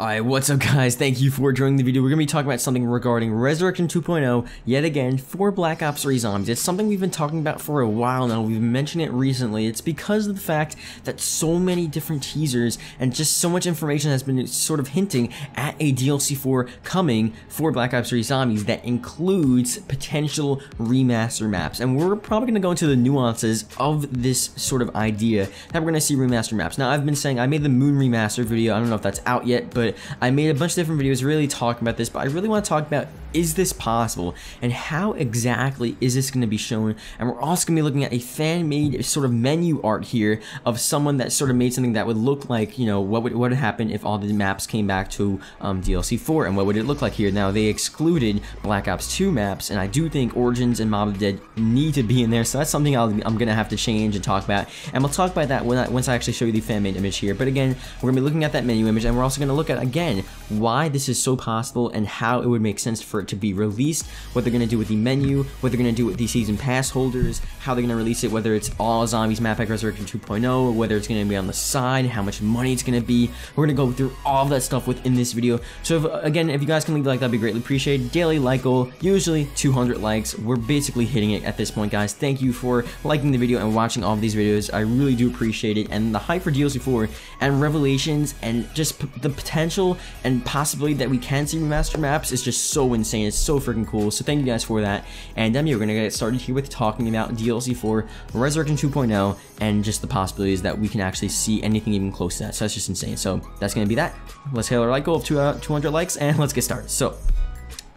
Alright, what's up guys? Thank you for joining the video. We're going to be talking about something regarding Resurrection 2.0, yet again, for Black Ops 3 Zombies. It's something we've been talking about for a while now, we've mentioned it recently. It's because of the fact that so many different teasers and just so much information has been sort of hinting at a DLC 4 coming for Black Ops 3 Zombies that includes potential remaster maps. And we're probably going to go into the nuances of this sort of idea that we're going to see remaster maps. Now, I've been saying, I made the Moon Remaster video, I don't know if that's out yet, but I made a bunch of different videos really talking about this, but I really want to talk about is this possible? And how exactly is this going to be shown? And we're also going to be looking at a fan made sort of menu art here of someone that sort of made something that would look like you know what would what would happen if all the maps came back to um, DLC 4 and what would it look like here? Now they excluded Black Ops 2 maps and I do think Origins and Mob of the Dead need to be in there so that's something i am going to have to change and talk about. And we'll talk about that when I, once I actually show you the fan made image here. But again we're going to be looking at that menu image and we're also going to look at again why this is so possible and how it would make sense for it to be released, what they're going to do with the menu, what they're going to do with the season pass holders, how they're going to release it, whether it's all zombies map pack resurrection 2.0, whether it's going to be on the side, how much money it's going to be. We're going to go through all that stuff within this video. So if, again, if you guys can leave a like, that'd be greatly appreciated. Daily like goal, usually 200 likes. We're basically hitting it at this point, guys. Thank you for liking the video and watching all of these videos. I really do appreciate it. And the hype for DLC 4 and Revelations and just the potential and possibility that we can see remaster maps is just so insane. It's so freaking cool. So thank you guys for that. And yeah, we're gonna get started here with talking about DLC 4 Resurrection 2.0 and just the possibilities that we can actually see anything even close to that. So that's just insane. So that's gonna be that. Let's hit our like goal of uh, 200 likes and let's get started. So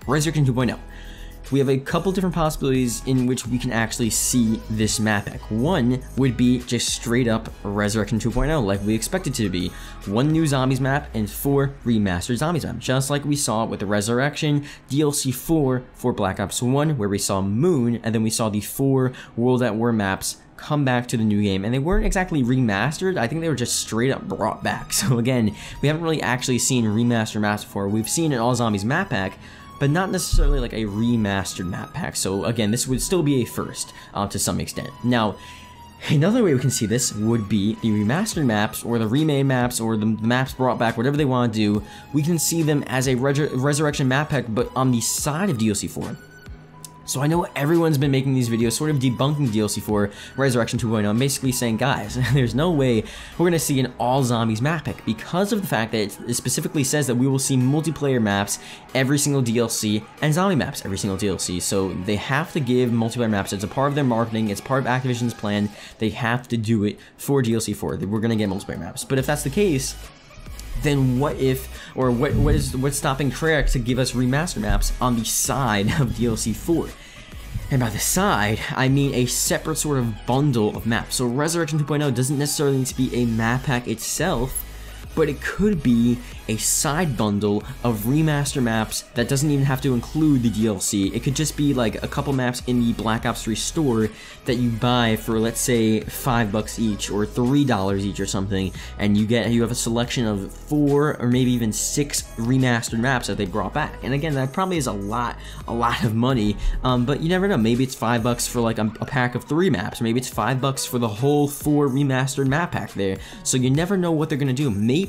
Resurrection 2.0 we have a couple different possibilities in which we can actually see this map pack. One would be just straight up Resurrection 2.0, like we expected to be. One new Zombies map and four remastered Zombies map, just like we saw with the Resurrection DLC 4 for Black Ops 1, where we saw Moon, and then we saw the four World at War maps come back to the new game and they weren't exactly remastered i think they were just straight up brought back so again we haven't really actually seen remaster maps before we've seen an all zombies map pack but not necessarily like a remastered map pack. So again, this would still be a first uh, to some extent. Now, Another way we can see this would be the remastered maps or the remade maps or the maps brought back, whatever they want to do. We can see them as a Resurrection map pack, but on the side of DLC 4. So I know everyone's been making these videos sort of debunking DLC 4 Resurrection 2.0, basically saying, guys, there's no way we're going to see an all zombies map pick because of the fact that it specifically says that we will see multiplayer maps every single DLC and zombie maps every single DLC. So they have to give multiplayer maps. It's a part of their marketing. It's part of Activision's plan. They have to do it for DLC 4. We're going to get multiplayer maps. But if that's the case, then what if, or what, what is what's stopping Treyarch to give us remaster maps on the side of DLC 4? And by the side, I mean a separate sort of bundle of maps. So Resurrection 2.0 doesn't necessarily need to be a map pack itself, but it could be a side bundle of remaster maps that doesn't even have to include the DLC. It could just be like a couple maps in the Black Ops 3 store that you buy for let's say five bucks each or three dollars each or something, and you get you have a selection of four or maybe even six remastered maps that they brought back. And again, that probably is a lot, a lot of money. Um, but you never know. Maybe it's five bucks for like a, a pack of three maps. Maybe it's five bucks for the whole four remastered map pack there. So you never know what they're gonna do. Maybe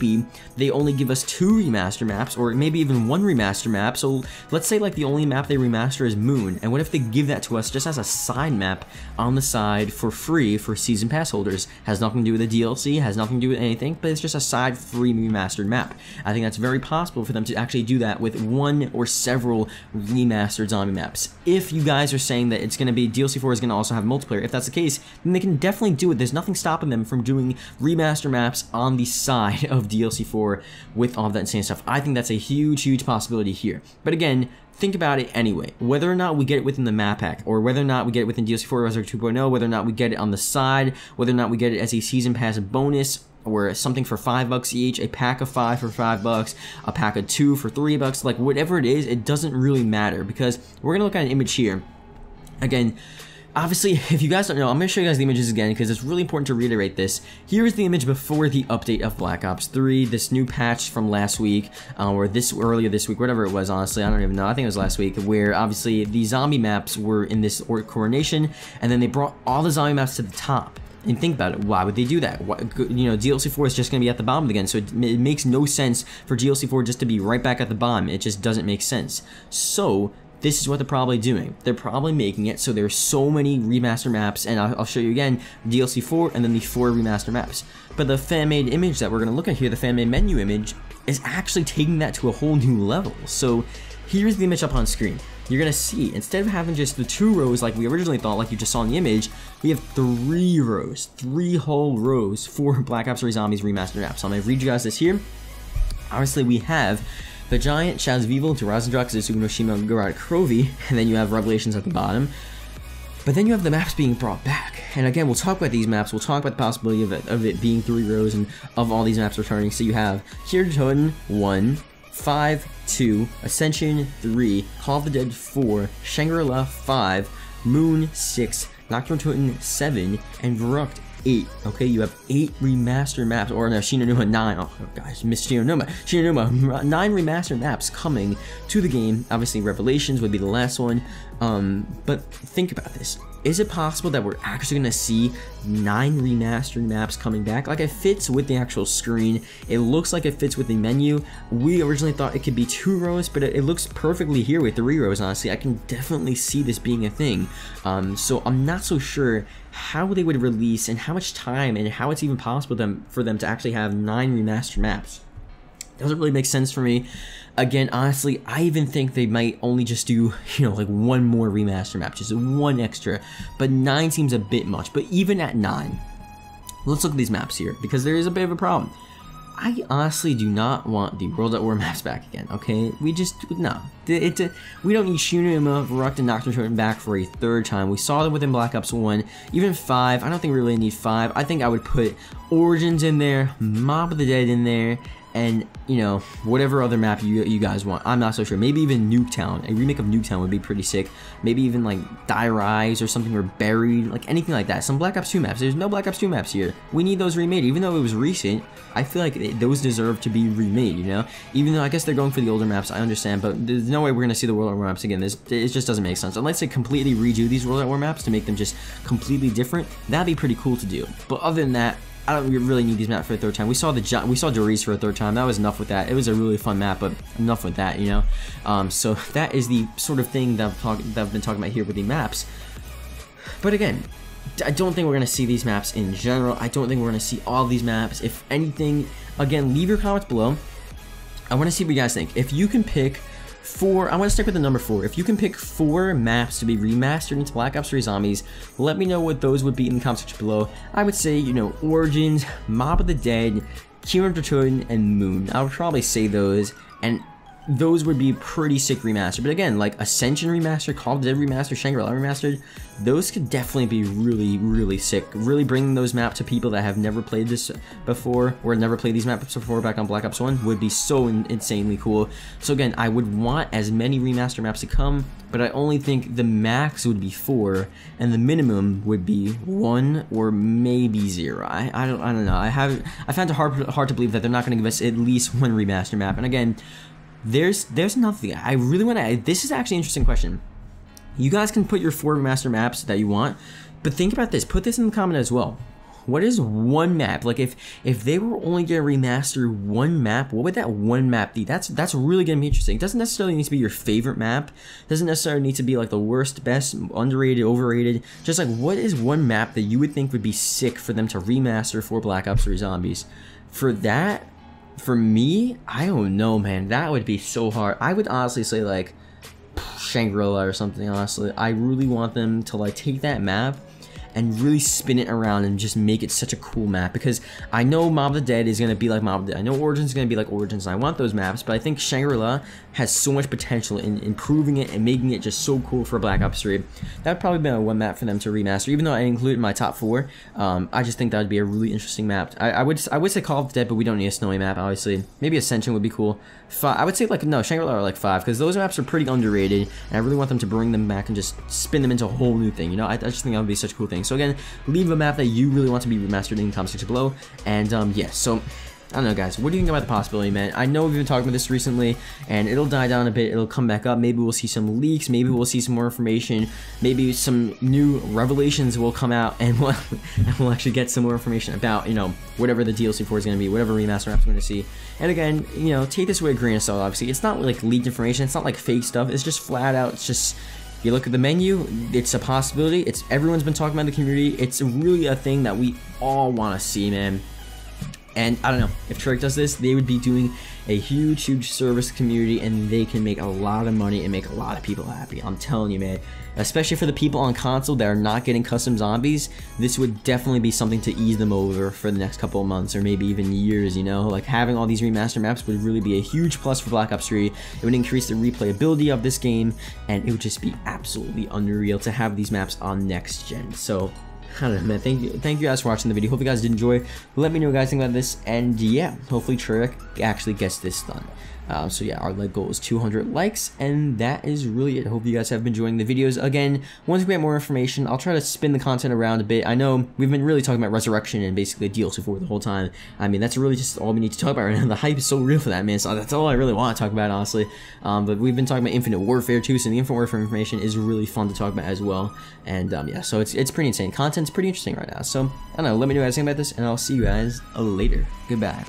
they only give us two remaster maps, or maybe even one remaster map. So let's say like the only map they remaster is Moon, and what if they give that to us just as a side map on the side for free for season pass holders? Has nothing to do with the DLC, has nothing to do with anything, but it's just a side free remastered map. I think that's very possible for them to actually do that with one or several remastered zombie maps. If you guys are saying that it's going to be DLC 4 is going to also have multiplayer, if that's the case, then they can definitely do it. There's nothing stopping them from doing remaster maps on the side of DLC 4 with all of that insane stuff. I think that's a huge, huge possibility here. But again, think about it anyway. Whether or not we get it within the map pack, or whether or not we get it within DLC 4 Resurrection 2.0, whether or not we get it on the side, whether or not we get it as a season pass bonus, or something for five bucks each, a pack of five for five bucks, a pack of two for three bucks, like whatever it is, it doesn't really matter because we're gonna look at an image here. Again, Obviously, if you guys don't know, I'm going to show you guys the images again because it's really important to reiterate this. Here is the image before the update of Black Ops 3, this new patch from last week, uh, or this earlier this week, whatever it was, honestly, I don't even know, I think it was last week, where obviously the zombie maps were in this or coronation, and then they brought all the zombie maps to the top. And think about it, why would they do that? You know, DLC 4 is just going to be at the bottom again, so it, it makes no sense for DLC 4 just to be right back at the bottom. It just doesn't make sense. So, this is what they're probably doing. They're probably making it so there's so many remaster maps, and I'll, I'll show you again, DLC 4 and then the 4 remaster maps. But the fan-made image that we're going to look at here, the fan-made menu image, is actually taking that to a whole new level. So here's the image up on screen. You're going to see, instead of having just the two rows like we originally thought, like you just saw in the image, we have three rows, three whole rows for Black Ops 3 Zombies Remastered maps. So I'm going to read you guys this here. Obviously, we have the Giant, of Evil, Der Eisendrache, Zetsubou no Shima, Gorod, Krovi, and then you have Revelations at the bottom. But then you have the maps being brought back. And again, we'll talk about these maps. We'll talk about the possibility of it, of it being three rows and of all these maps returning. So you have Kino der Toten 1, 5, 2, Ascension 3, Call of the Dead 4, Shangri-La 5, Moon 6, Nacht der Untoten 7, and Verrückt 8. Okay, you have 8 remastered maps, or no, Shi No Numa 9. Oh, guys, missed Shi No Numa. Shi No Numa, 9 remastered maps coming to the game. Obviously, Revelations would be the last one. Um, but think about this. Is it possible that we're actually going to see nine remastered maps coming back? Like it fits with the actual screen. It looks like it fits with the menu. We originally thought it could be two rows, but it, it looks perfectly here with three rows, honestly. I can definitely see this being a thing. Um, so I'm not so sure how they would release and how much time and how it's even possible them, for them to actually have nine remastered maps. Doesn't really make sense for me. Again, honestly, I even think they might only just do, you know, like one more remaster map, just one extra. But nine seems a bit much. But even at nine, let's look at these maps here, because there is a bit of a problem. I honestly do not want the World at War maps back again, okay? We just, no. It, it, we don't need Numa, Verrückt, and Nocturne back for a third time. We saw them within Black Ops 1, even 5. I don't think we really need 5. I think I would put Origins in there, Mob of the Dead in there, and you know whatever other map you you guys want. I'm not so sure. Maybe even Nuketown. A remake of Nuketown would be pretty sick. Maybe even like Die Rise or something or Buried, like anything like that. Some Black Ops 2 maps. There's no Black Ops 2 maps here. We need those remade. Even though it was recent, I feel like those deserve to be remade. You know, even though I guess they're going for the older maps. I understand, but there's no way we're gonna see the World at War maps again. This it just doesn't make sense unless they completely redo these World at War maps to make them just completely different. That'd be pretty cool to do. But other than that, I don't really need these maps for a third time. We saw the we saw Der Riese for a third time. That was enough with that. It was a really fun map, but enough with that, you know. Um, so that is the sort of thing that I've, talk, that I've been talking about here with the maps. But again, I don't think we're gonna see these maps in general. I don't think we're gonna see all these maps. If anything, again, leave your comments below. I want to see what you guys think. If you can pick four, I want to stick with the number four. If you can pick four maps to be remastered into Black Ops 3 Zombies, let me know what those would be in the comment section below. I would say, you know, Origins, Mob of the Dead, Kino der Toten, and Moon. I would probably say those, and those would be pretty sick remastered. But again, like Ascension remastered, Call of Dead remastered, Shangri-La remastered, those could definitely be really, really sick. Really bringing those maps to people that have never played this before or never played these maps before back on Black Ops 1 would be so in insanely cool. So again, I would want as many remaster maps to come, but I only think the max would be four and the minimum would be one or maybe zero. I, I don't I don't know. I have I found it hard hard to believe that they're not going to give us at least one remaster map. And again, there's there's nothing. I really want to. This is actually an interesting question. You guys can put your four master maps that you want, but think about this. Put this in the comment as well. What is one map? Like if if they were only gonna remaster one map, what would that one map be? That's that's really gonna be interesting. It doesn't necessarily need to be your favorite map. It doesn't necessarily need to be like the worst, best, underrated, overrated. Just like what is one map that you would think would be sick for them to remaster for Black Ops 3 Zombies? For that, for me, I don't know, man. That would be so hard. I would honestly say like Shangri-La or something. Honestly, I really want them to like take that map and really spin it around and just make it such a cool map because I know Mob of the Dead is going to be like Mob of the Dead. I know Origins is going to be like Origins and I want those maps, but I think Shangri-La has so much potential in improving it and making it just so cool for Black Ops 3. That would probably be a one map for them to remaster, even though I included my top four. Um, I just think that would be a really interesting map. I, I, would I would say Call of the Dead, but we don't need a snowy map, obviously. Maybe Ascension would be cool. Five, I would say like, no, Shangri-La are like five, because those maps are pretty underrated, and I really want them to bring them back and just spin them into a whole new thing, you know? I, I just think that would be such a cool thing. So again, leave a map that you really want to be remastered in the comment section below, and um, yeah, so I don't know, guys. What do you think about the possibility, man? I know we've been talking about this recently, and it'll die down a bit. It'll come back up. Maybe we'll see some leaks. Maybe we'll see some more information. Maybe some new revelations will come out, and we'll, and we'll actually get some more information about, you know, whatever the DLC 4 is going to be, whatever remaster map's going to see. And again, you know, take this with a grain of salt, obviously. It's not like leaked information. It's not like fake stuff. It's just flat out. It's just you look at the menu, it's a possibility. It's everyone's been talking about the community. It's really a thing that we all want to see, man. And I don't know, if Treyarch does this, they would be doing a huge, huge service community and they can make a lot of money and make a lot of people happy. I'm telling you, man. Especially for the people on console that are not getting custom zombies, this would definitely be something to ease them over for the next couple of months or maybe even years, you know? Like having all these remaster maps would really be a huge plus for Black Ops 3. It would increase the replayability of this game and it would just be absolutely unreal to have these maps on next gen. So I don't know, man. Thank you, thank you guys for watching the video. Hope you guys did enjoy. Let me know what you guys think about this, and yeah, hopefully Treyarch actually gets this done. Uh, so yeah, our leg goal is 200 likes, and that is really it. Hope you guys have been enjoying the videos. Again, once we get more information, I'll try to spin the content around a bit. I know we've been really talking about Resurrection and basically DLC 4 the whole time. I mean, that's really just all we need to talk about right now. The hype is so real for that, man. So that's all I really want to talk about, honestly. Um, but we've been talking about Infinite Warfare too, so the Infinite Warfare information is really fun to talk about as well. And um, yeah, so it's, it's pretty insane. Content's pretty interesting right now. So, I don't know, let me know what you guys think about this, and I'll see you guys later. Goodbye.